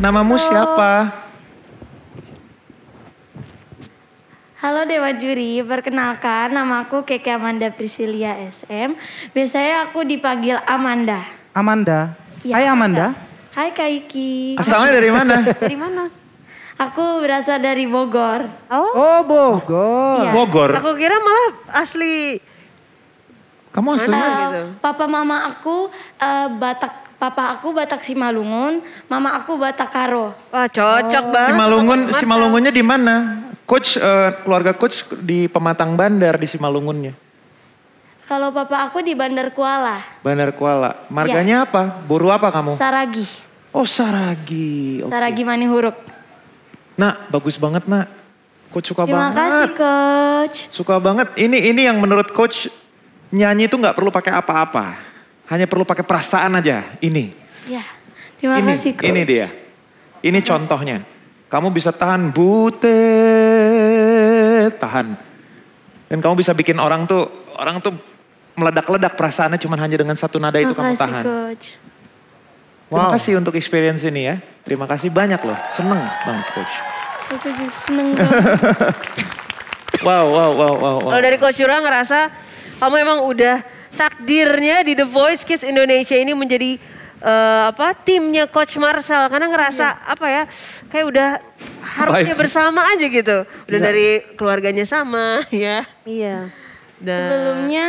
Namamu siapa? Halo Dewa Juri, perkenalkan nama aku Keke Amanda Priscilia SM. Biasanya aku dipanggil Amanda. Amanda. Ya, Hai Amanda. Hai Kak Iki. Asalnya dari mana? Dari mana? Aku berasal dari Bogor. Oh, Oh Bogor. Iya. Bogor. aku kira malah asli Kamu aslinya? mana Eh, gitu. Papa mama aku eh, Batak, papa aku Batak Simalungun, mama aku Batak Karo. Wah cocok banget. Simalungun. Simalungunnya di mana? Coach, eh, keluarga coach di Pematang Bandar di Simalungunnya. Kalau papa aku di Bandar Kuala, Bandar Kuala. Marganya apa? Buru apa kamu? Saragi. Oh Saragi. Oke. Saragi Manihuruk. Nak, bagus banget nak. Coach suka Terima banget. kasih coach. Suka banget. Ini ini yang menurut coach nyanyi itu nggak perlu pakai apa-apa. Hanya perlu pakai perasaan aja. Ini. Ya, terima ini, kasih coach. ini dia. Ini contohnya. Kamu bisa tahan butet, tahan. Dan kamu bisa bikin orang tuh orang tuh meledak-ledak perasaannya cuma hanya dengan satu nada itu Terima kamu kasih tahan. coach. Terima Wow. kasih untuk experience ini ya. Terima kasih banyak loh. Seneng banget coach. Aku juga seneng banget. Wow, wow, wow, wow. wow. Kalau dari Coach Yura ngerasa kamu emang udah takdirnya di The Voice Kids Indonesia ini menjadi eh, apa timnya Coach Marcel karena ngerasa apa ya kayak udah harusnya bersama aja gitu. Udah dari keluarganya sama ya. Iya. Dan Sebelumnya,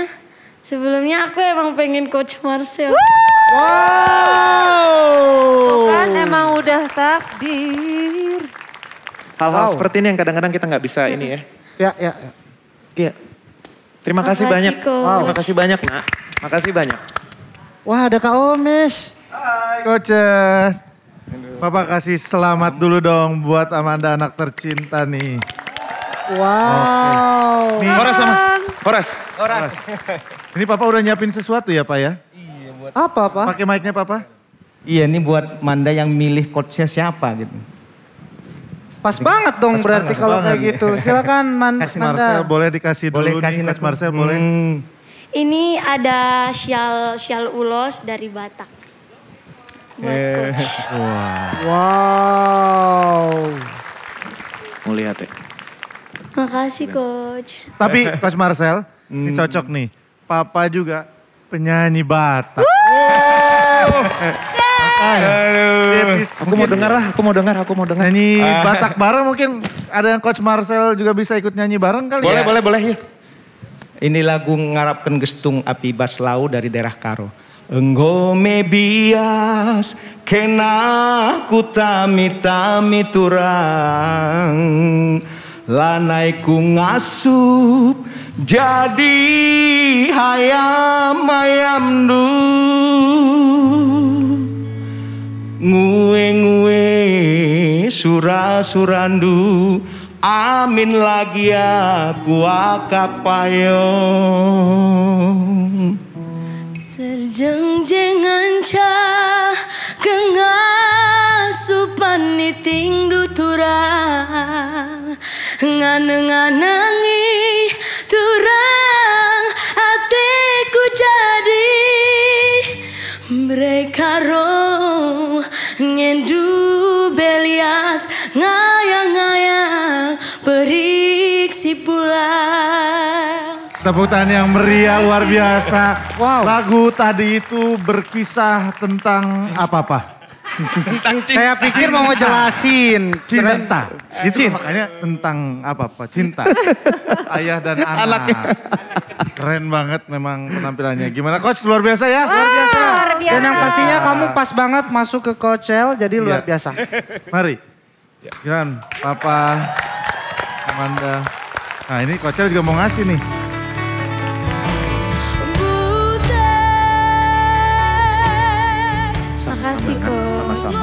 sebelumnya aku emang pengen coach Marcel. Tuh kan emang udah takdir. Hal-hal Wow. seperti ini yang kadang-kadang kita nggak bisa ini ya. Ya, ya, ya. Iya. Terima kasih Makasih, banyak. Coach. Terima kasih banyak, Nak. Makasih banyak. Wah ada Kak Omes. Coaches. Papa kasih selamat dulu dong buat Amanda anak tercinta nih. Wow. Horas sama. Horas. Ini Papa udah nyiapin sesuatu ya Pak ya? Apa Pak? Pakai mic-nya Papa. Iya ini buat Manda yang milih coachnya siapa gitu. Pas banget dong Pas berarti banget, kalau banget. kayak gitu. Silakan Man Kasih Manda. Marcel boleh dikasih Boleh dulu kasih nih. Marcel boleh. Hmm. Ini ada sial sial ulos dari Batak. Buat Eh. coach. Wow. Mau lihat ya. Makasih coach. Tapi Coach Marcel, ini cocok nih. Papa juga penyanyi Batak. Aduh. Aku mau dengar lah, aku mau dengar, aku mau dengar. Nyanyi Batak bareng mungkin ada yang Coach Marcel juga bisa ikut nyanyi bareng kali Boleh, ya? boleh, boleh. Yuk. Ini lagu ngarapkan gestung api baslau dari daerah Karo. Enggo me bias kena ku tami tami turang lanai ku ngasup jadi hayam hayam du Ngue-ngue sura-surandu Amin lagi aku akapayong Terjeng-jengan cah kengasupan niting duturang Nganeng-nganangi Tepuk tangan yang meriah luar biasa. Wow. Lagu tadi itu berkisah tentang apa Pak? Saya pikir mau ngejelasin. Cinta. Itu makanya tentang apa Pak? Cinta. Ayah dan anak. Keren banget memang penampilannya. Gimana Coach luar biasa ya? Luar biasa. Luar biasa. Dan yang pastinya kamu pas banget masuk ke Coachel jadi luar Iya. biasa. Mari. Gimana Papa, Amanda. Nah ini Coach juga mau ngasih nih. Makasih kok. Sama-sama.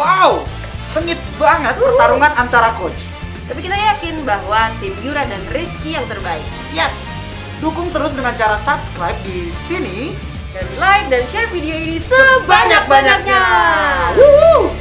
Wow, sengit banget pertarungan antara coach. Tapi kita yakin bahwa tim Yura dan Rizky yang terbaik. Yes, Dukung terus dengan cara subscribe di sini. Dan like dan share video ini sebanyak-banyaknya. Sebanyak